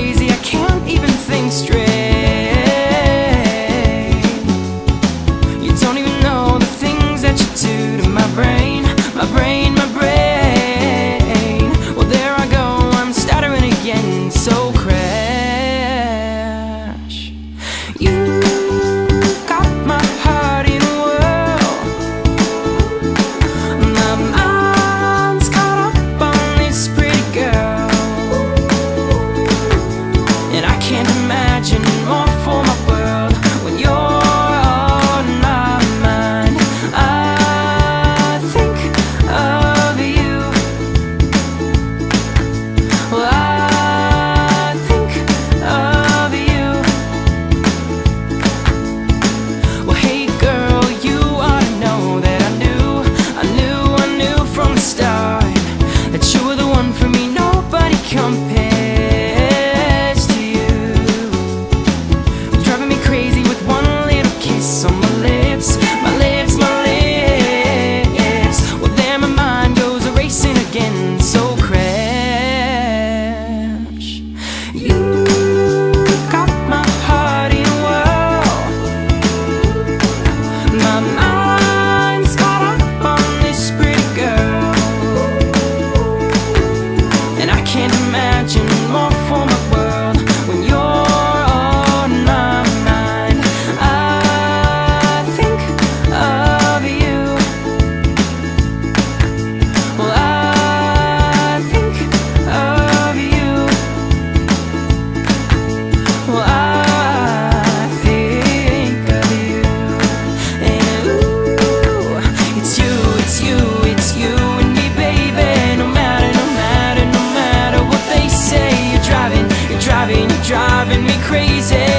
crazy, I can't even think straight. can't imagine me crazy.